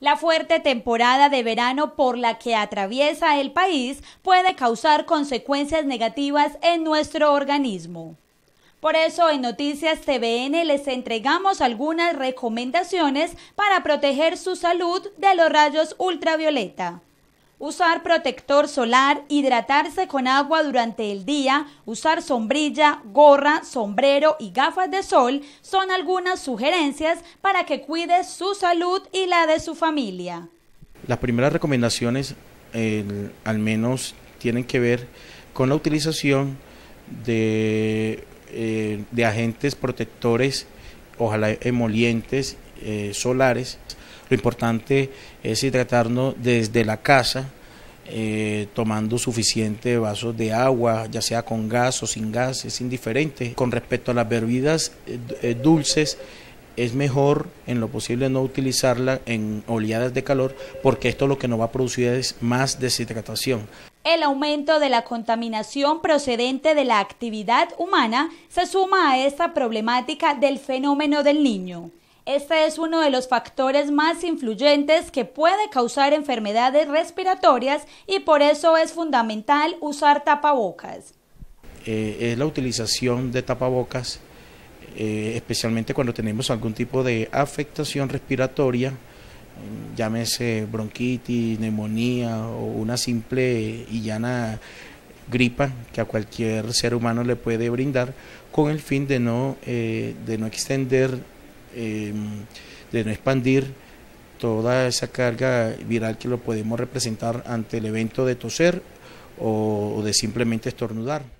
La fuerte temporada de verano por la que atraviesa el país puede causar consecuencias negativas en nuestro organismo. Por eso en Noticias TVN les entregamos algunas recomendaciones para proteger su salud de los rayos ultravioleta. Usar protector solar, hidratarse con agua durante el día, usar sombrilla, gorra, sombrero y gafas de sol son algunas sugerencias para que cuide su salud y la de su familia. Las primeras recomendaciones al menos tienen que ver con la utilización de, eh, agentes protectores, ojalá emolientes, eh, solares, lo importante es hidratarnos desde la casa, eh, tomando suficiente vasos de agua, ya sea con gas o sin gas, es indiferente. Con respecto a las bebidas eh, eh, dulces, es mejor en lo posible no utilizarla en oleadas de calor porque esto lo que nos va a producir es más deshidratación. El aumento de la contaminación procedente de la actividad humana se suma a esta problemática del fenómeno del niño. Este es uno de los factores más influyentes que puede causar enfermedades respiratorias y por eso es fundamental usar tapabocas. Eh, es la utilización de tapabocas, eh, especialmente cuando tenemos algún tipo de afectación respiratoria, llámese bronquitis, neumonía o una simple y llana gripa que a cualquier ser humano le puede brindar con el fin de no, eh, de no extender Em, de no expandir toda esa carga viral que lo podemos representar ante el evento de toser o de simplemente estornudar.